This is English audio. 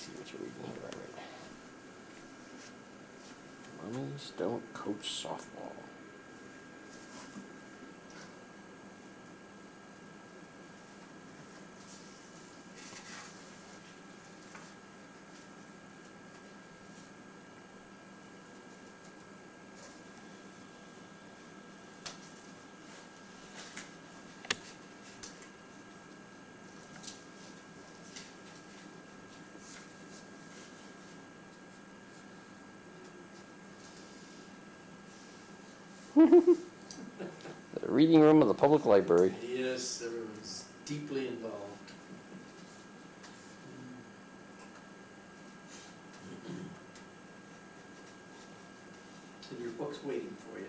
see what you're reading here, don't coach softball. The reading room of the public library. Yes, everyone's deeply involved. And your book's waiting for you.